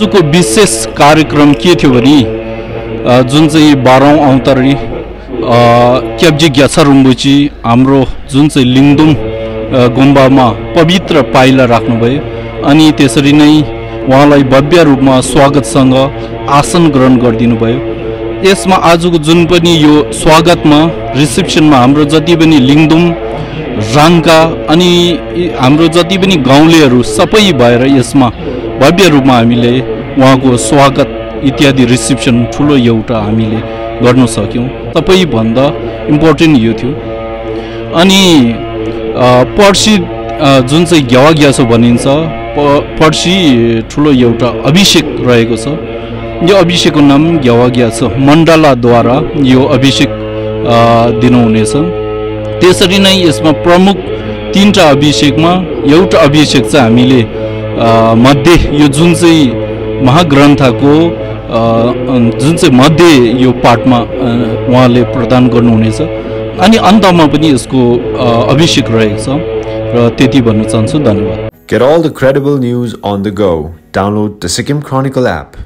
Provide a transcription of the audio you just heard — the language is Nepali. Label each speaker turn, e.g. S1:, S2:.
S1: आजको विशेष कार्यक्रम के थियो भने जुन चाहिँ बाह्रौँ औतरी क्याब्जी ग्यासा रुम्बुची हाम्रो जुन चाहिँ लिङदुम गुम्बामा पवित्र पाइला राख्नुभयो अनि त्यसरी नै उहाँलाई भव्य रूपमा स्वागतसँग आसन ग्रहण गरिदिनु भयो यसमा आजको जुन पनि यो स्वागतमा रिसेप्सनमा हाम्रो जति पनि लिङदुम राङ्का अनि हाम्रो जति पनि गाउँलेहरू सबै भएर यसमा भव्य रूपमा हामीले उहाँको स्वागत इत्यादि रिसेप्सन ठुलो एउटा हामीले गर्न सक्यौँ। सबैभन्दा इम्पोर्टेन्ट यो थियो। अनि पर्सि जुन चाहिँ घ्यावा भनिन्छ प पर्सि ठुलो एउटा अभिषेक रहेको छ। यो अभिषेकको नाम घ्यावा मण्डलाद्वारा यो अभिषेक दिनुहुनेछ। त्यसरी नै यसमा प्रमुख तिनवटा अभिषेकमा एउटा अभिषेक चाहिँ हामीले मध्ये यो जुन चाहिँ महाग्रन्थको जुन चाहिँ मध्य यो पाठमा उहाँले प्रदान गर्नुहुनेछ अनि अन्तमा पनि यसको अभिषेक रहेको छ र त्यति भन्न चाहन्छु धन्यवाद
S2: Get all the credible news on the go. Download the Sikkim Chronicle app.